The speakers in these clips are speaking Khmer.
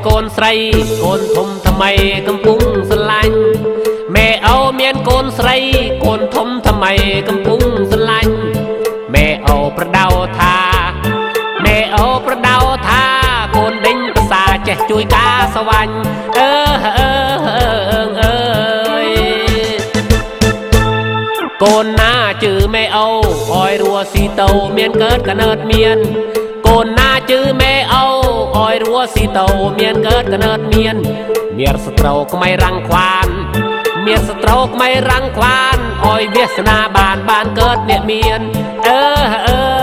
រី កូនធំថ្មីកំពុងស្រឡាញ់ម៉ែអូមានកូនស្រី កូនធំថ្មីកំពុងស្រឡាញ់ម៉ែអូប្រដៅថាម៉ែអូប្រដៅថា កូនដេញភាសាចេះជួយការស្វាញ់អឺអឺអឺអើយកូនណាជឺមេអូអយរួស៊ីតោមានកើតកណើតមាន កូនណាជឺមេអូអយរួស៊ីតោមានកើតកណើតមានមានសត្រូវក្មៃរាំងខ្វានមានសត្រូវក្មៃរាំងខ្វានអយវាសនាបានបានកើតអ្នកមានអឺអឺអឺអឺ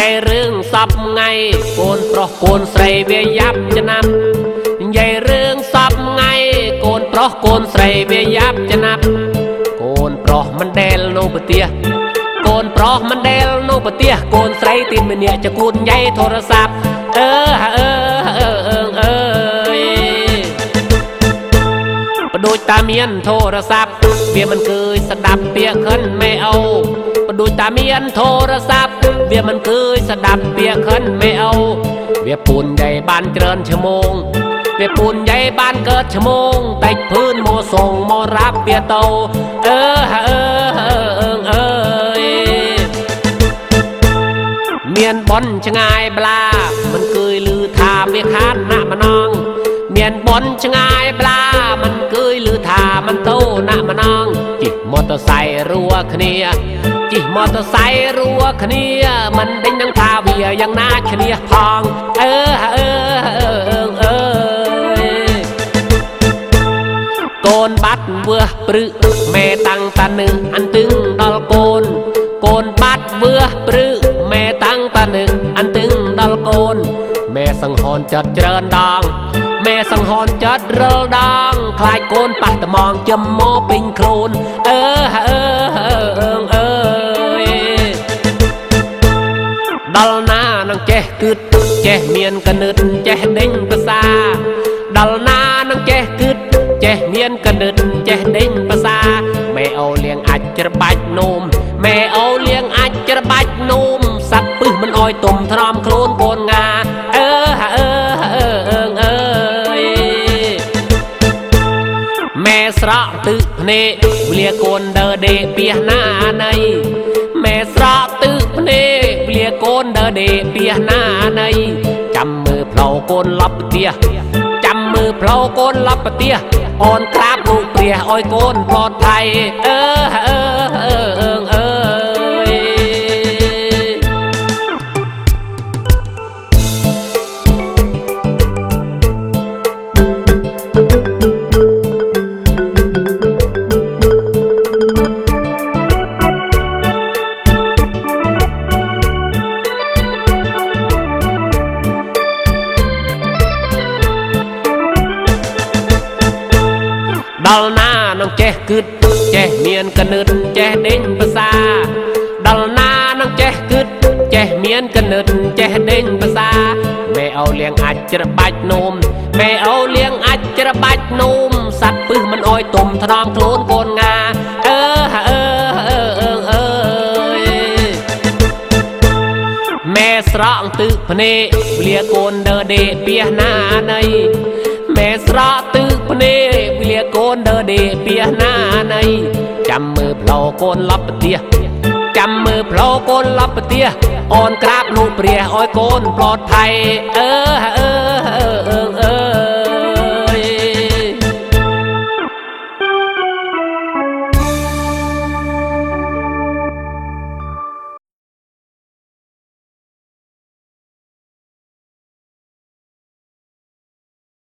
យាយរឿងសពថ្ងៃកូនប្រុសកូនស្រីវាយ៉ាប់ចំណាប់និយាយរឿងសពថ្ងៃកូនប្រុសកូនស្រីវាយ៉ាប់ចំណាប់កូនប្រុសមិនដែលនៅប្រទេសកូនប្រុសមិនដែលនៅប្រទេសកូនស្រីទីម្នាក់ចកូននិយាយទូរស័ព្ទអឺអឺអឺអឺអើយបដូចតាមានធរស័ព្ទវាមិនឃើញស្ដាប់ពាក្យខិនមេអូប ដូចតាមានโทរស័ព្ទវាមិនឃើញស្ដាប់វាខិនមេអូវាពូនយាយបានច្រើនឈ្មោងវាពូនយាយបានកើតឈ្មោងតែភឿនមកសងមករាប់វាតោអឺអឺអឺអើយមានប៉ុនឆ្ងាយប្លាមិនគយលឺថាវាខានណាក់ម្ណងមានប៉ុនឆ្ងាយប្លាមិនគយលឺថាមិនទៅណាក់ម្ណង តូស័យរួគ្នាជិះម៉ូតូស័យរួគ្នាមិនដេញនឹងថាវាយ៉ាងណាឈ្នះផងអឺអឺអឺអឺអើយកូនបាត់វើសព្រឹកម៉ែតាំងតានឹងអន្ទឹងដល់កូនកូនបាត់វើសព្រឹកម៉ែតាំងតានឹងអន្ទឹងដល់កូនម៉ែសង្ហនចិត្តច្រើនដង ម៉ែសង្ហនចិត្តរិលដងខ្លាចកូនប៉ះត្មងចំមកពេញខ្លួនអឺអឺអឺអឺអើយដល់ណានឹងចេះគិតចេះមានកណិតចេះដេញភាសាដល់ណានឹងចេះគិតចេះមានកណិតចេះដេញភាសាម៉ែអូលៀងអាចច្របាច់នោមម៉ែអូលៀងអាចច្របាច់នោមសัตว์ពឹសមិនអោយទុំថ្នមខ្លួនកូ ស្រក់ទឹកភ្នែកវលាកូនដើដេពីណាណៃម៉ែស្រក់ទឹកភ្នែកវលាកូនដើដេពីណាណៃចាំមើលផ្លោកូនលប់ផ្ទះចាំមើលផ្លោកូនលប់ផ្ទះអូនក្រាបលោកព្រះឲ្យកូនផ្លត់ថៃអឺអឺអឺ ដល់ណានឹងចេះគិតចេះមានកណិតចេះដេញភាសាដល់ណានឹងចេះគិតចេះមានកណិតចេះដេញភាសាម៉ែអូលៀងអាចច្របាច់នោមម៉ែអូលៀងអាចច្របាច់នោមសัตว์ពឹសមិនអោយទុំថ្នមខ្លួនកូនងាអឺអឺអឺអឺអើយម៉ែស្រក់ទឹកភ្នែកវលាកូនដើរដេកពីណាណៃម៉ែស្រ នដើរដេកពីណាណៃចាំមើលផ្លូវកូនឡប់ប្រទេសចាំមើលផ្លូវកូនឡប់ប្រទេសអូនក្រាបលោកព្រះឲ្យកូនปลอดภัยអឺអឺអឺអឺអឺ